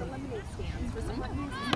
eliminate stands for someone who's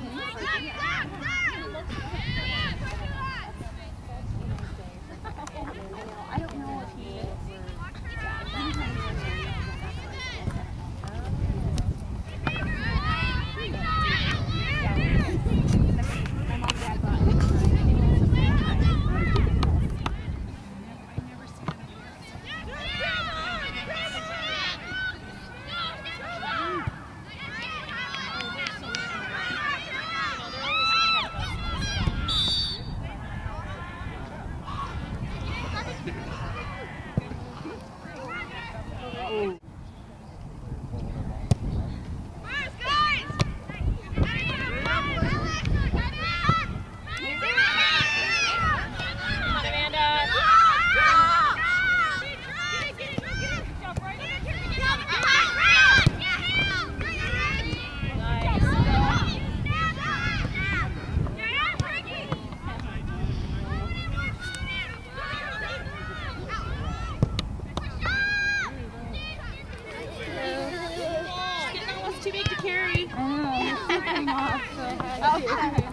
Okay.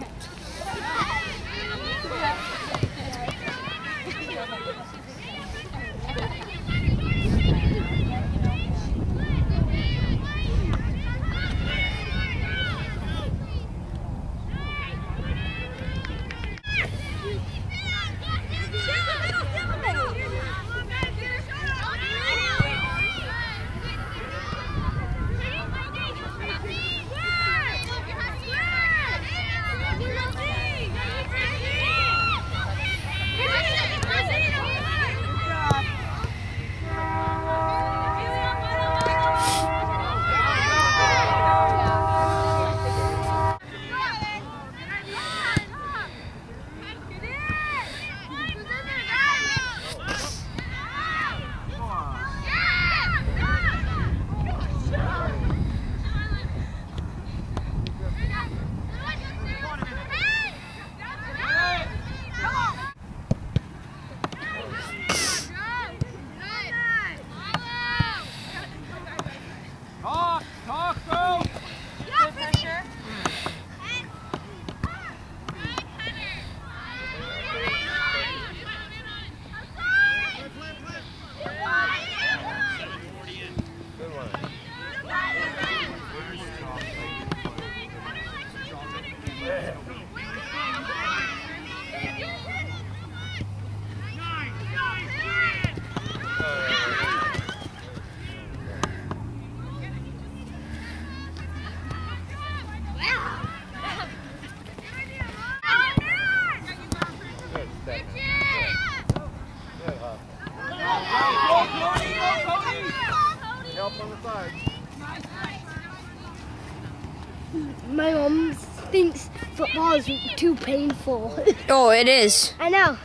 My mom thinks football is too painful. Oh, it is. I know.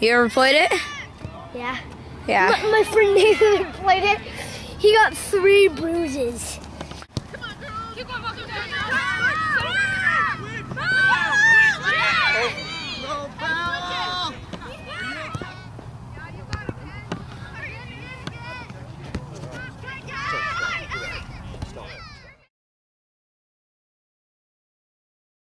You ever played it? Yeah. Yeah. My, my friend Nathan played it. He got three bruises.